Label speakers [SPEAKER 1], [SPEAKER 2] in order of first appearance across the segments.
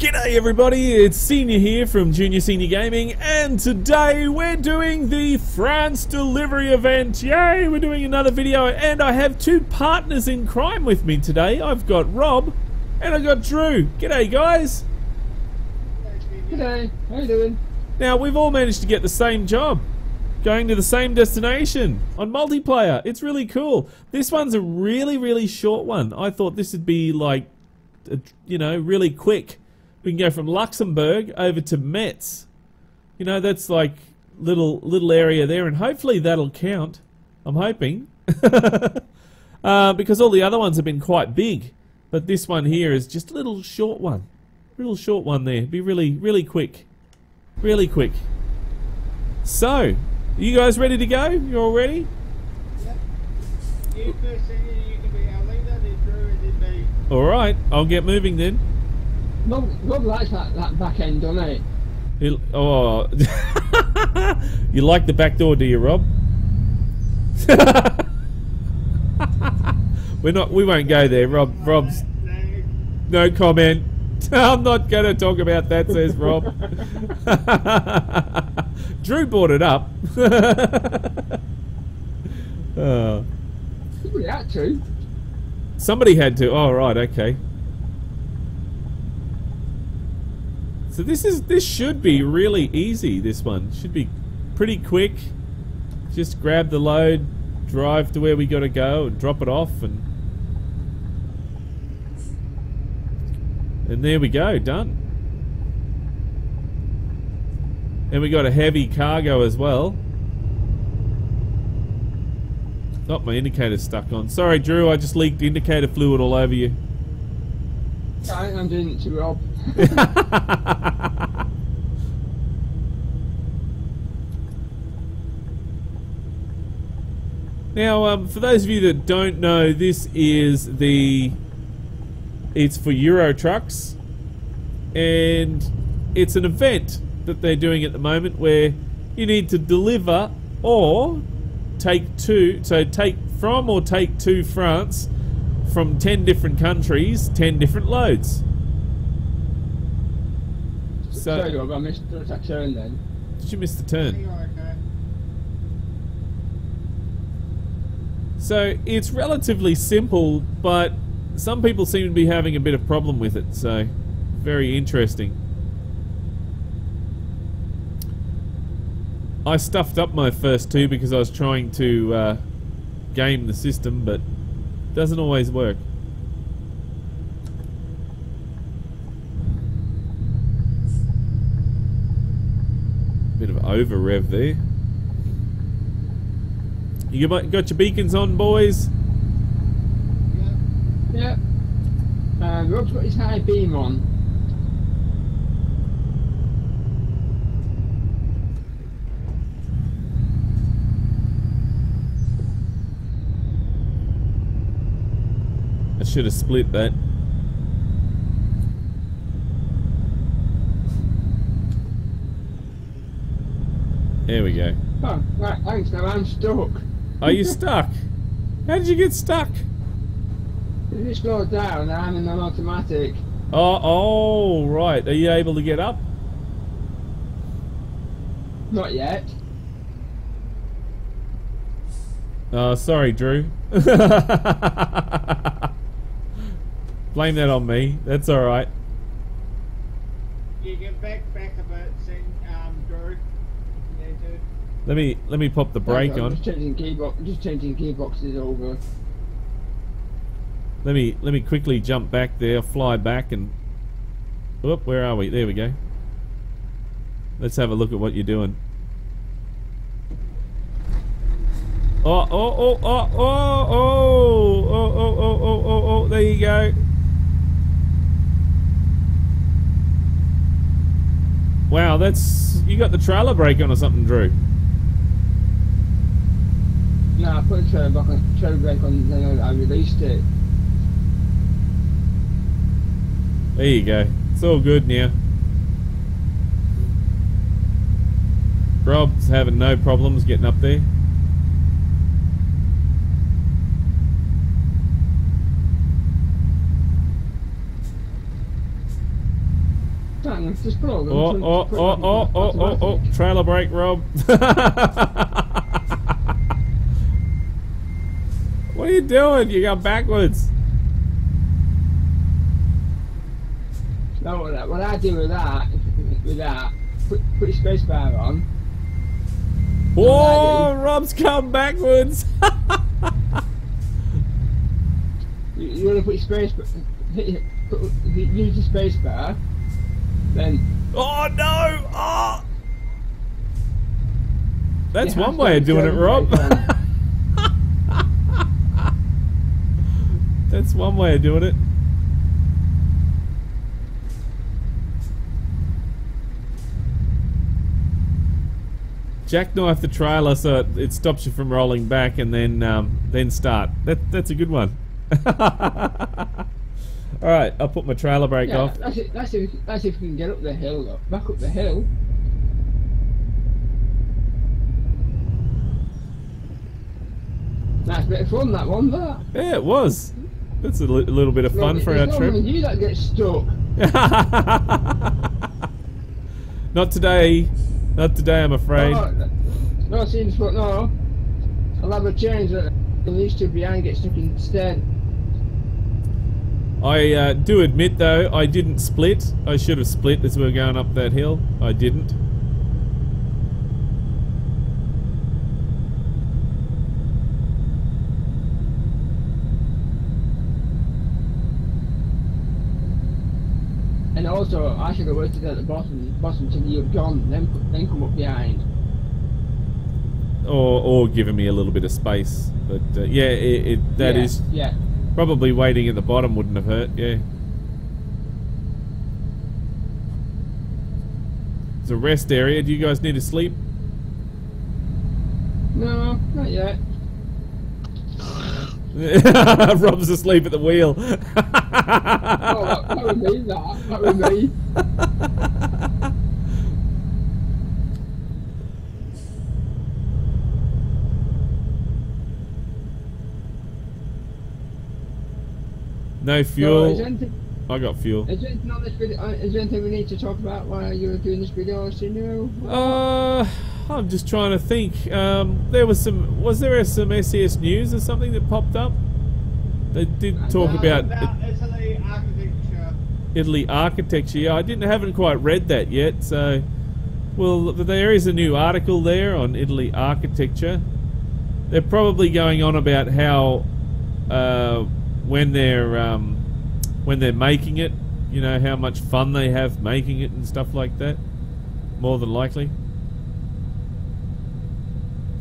[SPEAKER 1] G'day everybody, it's Senior here from Junior Senior Gaming and today we're doing the France delivery event. Yay, we're doing another video and I have two partners in crime with me today. I've got Rob and I've got Drew. G'day guys.
[SPEAKER 2] G'day, how you doing?
[SPEAKER 1] Now we've all managed to get the same job. Going to the same destination on multiplayer. It's really cool. This one's a really, really short one. I thought this would be like, you know, really quick we can go from Luxembourg over to Metz. You know, that's like little little area there, and hopefully that'll count. I'm hoping, uh, because all the other ones have been quite big, but this one here is just a little short one, little short one there. Be really really quick, really quick. So, you guys ready to go? You all ready?
[SPEAKER 3] Yep. You first senior, you can be our leader, then Drew, and then me.
[SPEAKER 1] All right, I'll get moving then.
[SPEAKER 2] Rob, Rob likes that, that back end, doesn't he?
[SPEAKER 1] He'll, oh, you like the back door, do you, Rob? We're not. We won't go there, Rob. Rob's no comment. I'm not going to talk about that, says Rob. Drew brought it up.
[SPEAKER 2] oh. Somebody had to.
[SPEAKER 1] Somebody had to. Oh, right, okay. So this is this should be really easy. This one should be pretty quick. Just grab the load, drive to where we got to go, and drop it off, and and there we go, done. And we got a heavy cargo as well. Oh, my indicator's stuck on. Sorry, Drew, I just leaked indicator fluid all over you.
[SPEAKER 2] I'm doing it to Rob.
[SPEAKER 1] now, um, for those of you that don't know, this is the. It's for Euro trucks, and it's an event that they're doing at the moment where you need to deliver or take to so take from or take to France from 10 different countries 10 different loads
[SPEAKER 2] so, Sorry, Rob, I missed the turn then.
[SPEAKER 1] Did you miss the turn? So it's relatively simple, but some people seem to be having a bit of problem with it. So very interesting. I stuffed up my first two because I was trying to uh, game the system, but it doesn't always work. Over rev there. You got your beacons on, boys?
[SPEAKER 2] Yep. Yep. Uh, Rob's got his high beam on.
[SPEAKER 1] I should have split that. There we go.
[SPEAKER 2] Oh, right, thanks. Now I'm stuck.
[SPEAKER 1] Are you stuck? How did you get stuck?
[SPEAKER 2] You just go down. I'm in an automatic.
[SPEAKER 1] Oh, oh, right. Are you able to get up?
[SPEAKER 2] Not yet.
[SPEAKER 1] Oh, sorry, Drew. Blame that on me. That's all right.
[SPEAKER 3] You get back, back a bit, um, Drew.
[SPEAKER 1] Let me let me pop the brake
[SPEAKER 2] I'm
[SPEAKER 1] on.
[SPEAKER 2] Just changing gearbox, just changing gearboxes over.
[SPEAKER 1] Let me let me quickly jump back there, fly back, and whoop, where are we? There we go. Let's have a look at what you're doing. Oh, oh, oh, oh, oh, oh, oh, oh, oh, oh, oh, oh, there you go. Wow, that's, you got the trailer brake on or something, Drew.
[SPEAKER 2] No, I put a trailer back on, brake on, then I released it.
[SPEAKER 1] There you go. It's all good now. Rob's having no problems getting up there.
[SPEAKER 2] Hang on, just put all.
[SPEAKER 1] Oh, oh, oh, oh, oh, oh, oh, trailer brake, Rob. what are you doing? You got backwards.
[SPEAKER 2] No, what I, what I do with that, with that, put, put your space bar on.
[SPEAKER 1] Whoa, Rob's come backwards.
[SPEAKER 2] You, you want to put your space, bar- hit, your- put, use the space bar, then
[SPEAKER 1] oh no! Oh. That's one way of doing it, Rob.
[SPEAKER 2] brake on.
[SPEAKER 1] That's one way of doing it. Jackknife the trailer so it, it stops you from rolling back and then um, then start. That that's a good one. All right, I'll put my trailer brake
[SPEAKER 2] Yeah,
[SPEAKER 1] off.
[SPEAKER 2] that's it. That's if that's if you can get up the hill, though. Back up the hill. Nice bit of fun, that one. That.
[SPEAKER 1] Yeah, it was. That's a li- little bit of fun
[SPEAKER 2] Well,
[SPEAKER 1] for our trip.
[SPEAKER 2] you that gets stuck.
[SPEAKER 1] Not today. Not today, I'm afraid.
[SPEAKER 2] No, no, seems but no. I'll have a change that these two behind get stuck instead.
[SPEAKER 1] I uh, do admit, though, I didn't split. I should have split as we were going up that hill. I didn't.
[SPEAKER 2] Also, I should have waited at the bottom, bottom till you've gone, then then come up behind.
[SPEAKER 1] Or, or giving me a little bit of space. But uh, yeah, it, it, that
[SPEAKER 2] yeah,
[SPEAKER 1] is
[SPEAKER 2] yeah.
[SPEAKER 1] probably waiting at the bottom wouldn't have hurt. Yeah. It's a rest area. Do you guys need to sleep?
[SPEAKER 2] No, not yet.
[SPEAKER 1] Rob's asleep at the wheel.
[SPEAKER 2] Oh, that, that that. That
[SPEAKER 1] no fuel. I got fuel.
[SPEAKER 2] is there anything on this video? uh, Is there anything we need to talk about while you're doing this video, Senior?
[SPEAKER 1] Uh, I'm just trying to think. Um, there was some. Was there some SCS news or something that popped up? They did talk
[SPEAKER 2] Uh,
[SPEAKER 1] about
[SPEAKER 3] About Italy architecture.
[SPEAKER 1] Italy architecture. Yeah, I didn't haven't quite read that yet. So, well, there is a new article there on Italy architecture. They're probably going on about how uh, when they're um, when they're making it, you know, how much fun they have making it and stuff like that. More than likely.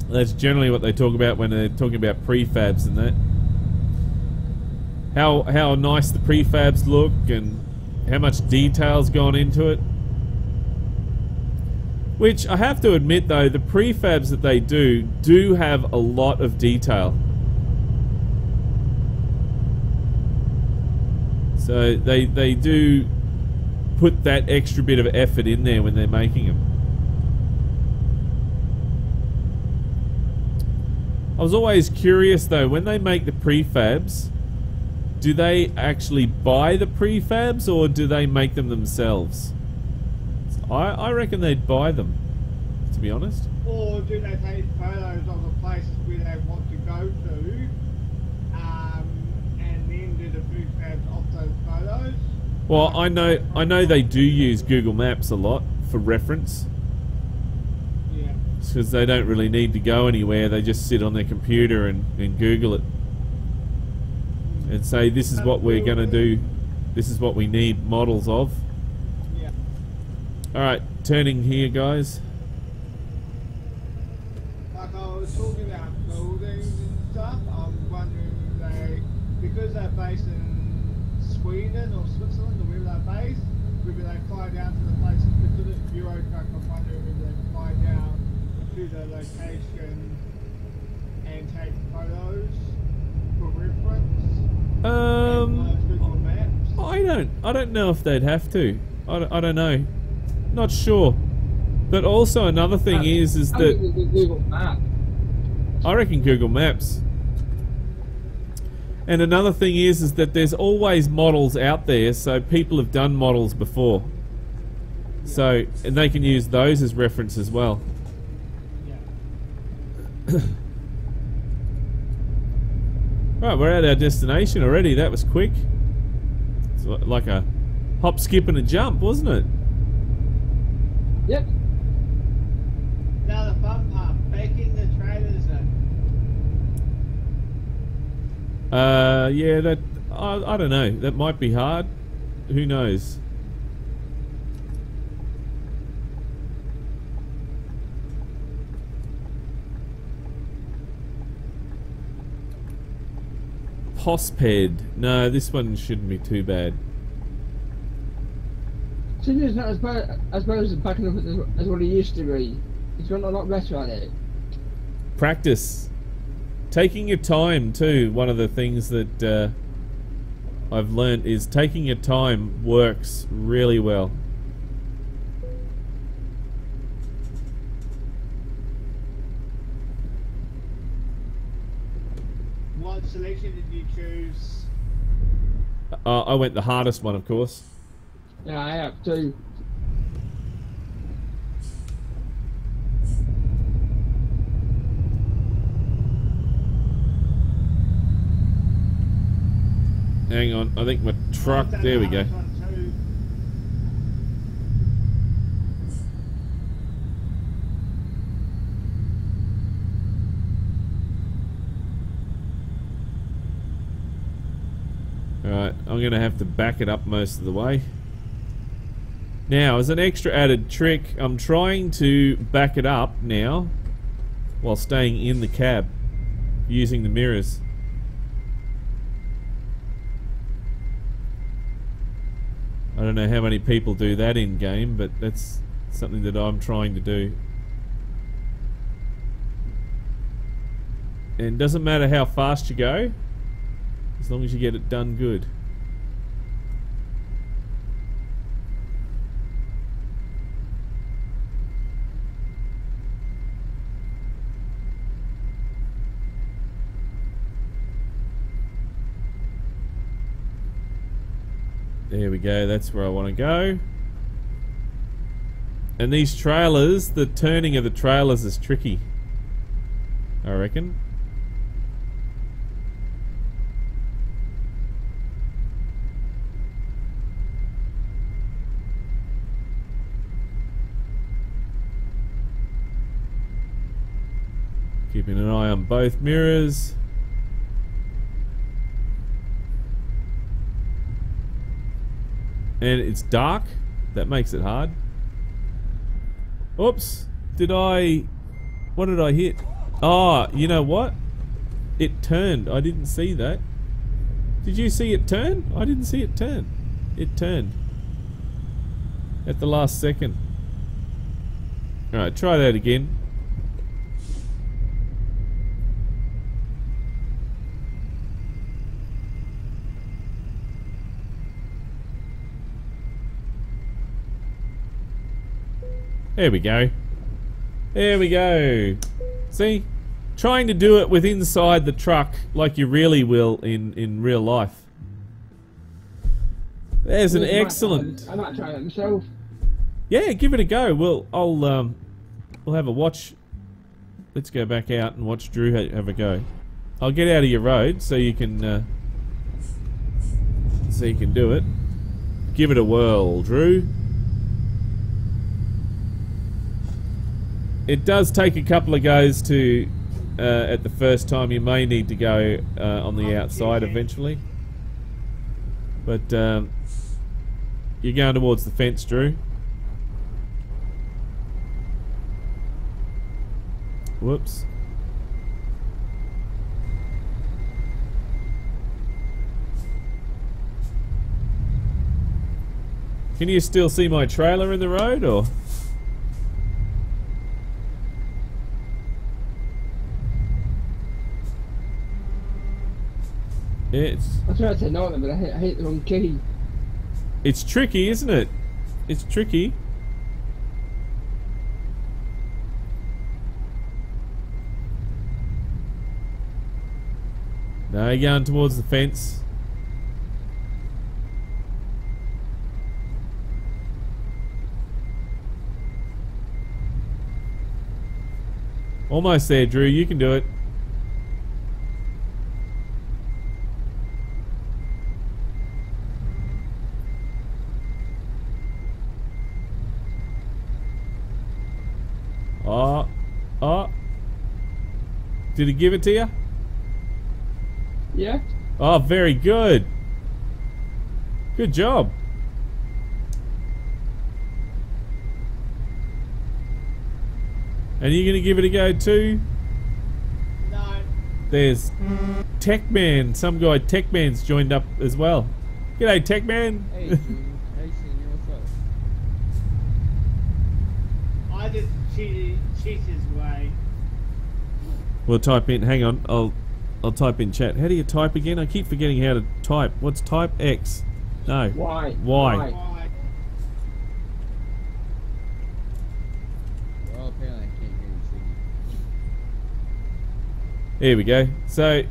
[SPEAKER 1] That's generally what they talk about when they're talking about prefabs and that. How how nice the prefabs look and how much detail's gone into it. Which I have to admit though, the prefabs that they do do have a lot of detail. So they they do put that extra bit of effort in there when they're making them. I was always curious though, when they make the prefabs, do they actually buy the prefabs or do they make them themselves? I, I reckon they'd buy them, to be honest.
[SPEAKER 3] Or do they take photos of the places where they want to go to um, and then do the prefabs off those photos?
[SPEAKER 1] Well, I know I know they do use Google Maps a lot for reference. Because they don't really need to go anywhere. They just sit on their computer and, and Google it and say, "This is what we're going to do. This is what we need models of."
[SPEAKER 3] Yeah.
[SPEAKER 1] All right, turning here, guys.
[SPEAKER 3] Like I was talking about buildings and stuff, I'm wondering they, because they're based in Sweden or Switzerland or wherever they're based, whether they fly down to the places because it's Eurotruck, I'm wondering if they fly down to the location and take photos for reference.
[SPEAKER 1] Um,
[SPEAKER 3] Maps.
[SPEAKER 1] I don't I don't know if they'd have to. I don't, I don't know. Not sure. But also another thing is is
[SPEAKER 2] I
[SPEAKER 1] that
[SPEAKER 2] think Google Maps.
[SPEAKER 1] I reckon Google Maps. And another thing is is that there's always models out there, so people have done models before. So, and they can use those as reference as well. Right, we're at our destination already. That was quick. It's like a hop, skip, and a jump, wasn't it?
[SPEAKER 2] Yep.
[SPEAKER 3] Now the fun part, the trailers.
[SPEAKER 1] Uh, yeah, that I, I don't know. That might be hard. Who knows? Posped. No, this one shouldn't be too bad.
[SPEAKER 2] Cinder's not as bad as bad as backing up as, as what he used to be. He's gotten a lot better at it.
[SPEAKER 1] Practice. Taking your time too. One of the things that uh, I've learned is taking your time works really well.
[SPEAKER 3] What selection did you choose?
[SPEAKER 1] Uh, I went the hardest one, of course.
[SPEAKER 2] Yeah, I have too.
[SPEAKER 1] Hang on, I think my truck. There we go. Alright, I'm going to have to back it up most of the way. Now, as an extra added trick, I'm trying to back it up now while staying in the cab using the mirrors. I don't know how many people do that in game, but that's something that I'm trying to do. And it doesn't matter how fast you go, as long as you get it done good. There we go, that's where I want to go. And these trailers, the turning of the trailers is tricky. I reckon. Keeping an eye on both mirrors. And it's dark. That makes it hard. Oops. Did I... What did I hit? Oh, you know what? It turned. I didn't see that. Did you see it turn? I didn't see it turn. It turned. At the last second. Alright, try that again. There we go. There we go. See? Trying to do it with inside the truck like you really will in, in real life. There's an
[SPEAKER 2] I might try
[SPEAKER 1] excellent.
[SPEAKER 2] I might try it myself.
[SPEAKER 1] Yeah, give it a go. We'll I'll um we'll have a watch. Let's go back out and watch Drew ha- have a go. I'll get out of your road so you can uh, so you can do it. Give it a whirl, Drew. It does take a couple of goes to uh, at the first time. You may need to go uh, on the outside eventually, but um, you're going towards the fence, Drew. Whoops. Can you still see my trailer in the road or? It's.
[SPEAKER 2] I tried to ignore them, but I hit, I hit the wrong key.
[SPEAKER 1] It's tricky, isn't it? It's tricky. Now you're going towards the fence. Almost there, Drew. You can do it. Did he give it to you?
[SPEAKER 2] Yeah.
[SPEAKER 1] Oh, very good. Good job. And you gonna give it a go too?
[SPEAKER 3] No.
[SPEAKER 1] There's Tech Man. Some guy Tech Man's joined up as well. G'day, Techman.
[SPEAKER 4] Hey, Junior. Hey, Senior, what's up?
[SPEAKER 3] I just cheated, cheated way.
[SPEAKER 1] We'll type in. Hang on. I'll I'll type in chat. How do you type again? I keep forgetting how to type. What's type? X. No.
[SPEAKER 2] Why?
[SPEAKER 1] Why?
[SPEAKER 2] Why?
[SPEAKER 3] Why?
[SPEAKER 4] Well, apparently I can't hear you, Senior.
[SPEAKER 1] Here we go. So,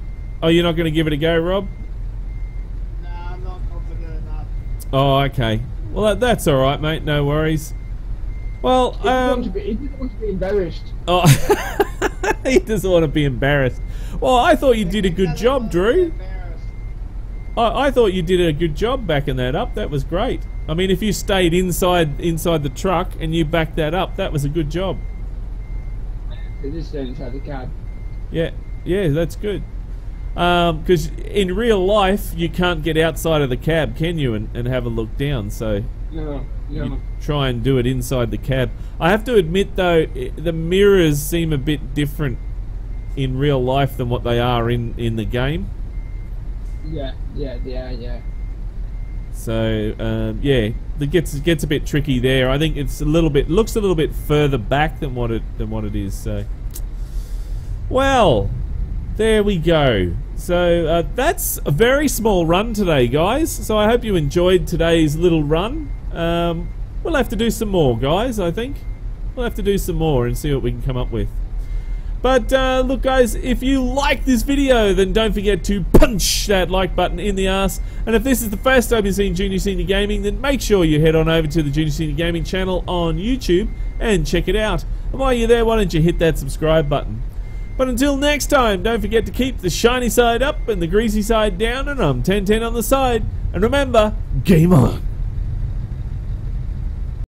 [SPEAKER 1] oh, you're not going to give it a go, Rob?
[SPEAKER 3] No, I'm not confident enough.
[SPEAKER 1] Oh, okay. Well, that, that's all right, mate. No worries. Well,
[SPEAKER 2] He didn't want to
[SPEAKER 1] um,
[SPEAKER 2] be, he didn't want to be embarrassed.
[SPEAKER 1] oh, he doesn't want to be embarrassed. Well, I thought you did a good job, Drew. I, I thought you did a good job backing that up. That was great. I mean, if you stayed inside inside the truck and you backed that up, that was a good job.
[SPEAKER 2] They just stayed inside the cab.
[SPEAKER 1] Yeah, yeah, that's good. Um, because in real life, you can't get outside of the cab, can you, and, and have a look down? So
[SPEAKER 2] No, no.
[SPEAKER 1] You try and do it inside the cab. I have to admit, though, the mirrors seem a bit different in real life than what they are in, in the game.
[SPEAKER 2] Yeah, yeah, yeah, yeah.
[SPEAKER 1] So um, yeah, it gets it gets a bit tricky there. I think it's a little bit looks a little bit further back than what it than what it is. So well, there we go. So uh, that's a very small run today, guys. So I hope you enjoyed today's little run. Um, we'll have to do some more, guys. I think we'll have to do some more and see what we can come up with. But uh, look, guys, if you like this video, then don't forget to punch that like button in the ass. And if this is the first time you've seen Junior Senior Gaming, then make sure you head on over to the Junior Senior Gaming channel on YouTube and check it out. And while you're there, why don't you hit that subscribe button? But until next time, don't forget to keep the shiny side up and the greasy side down, and I'm 1010 on the side. And remember, game on!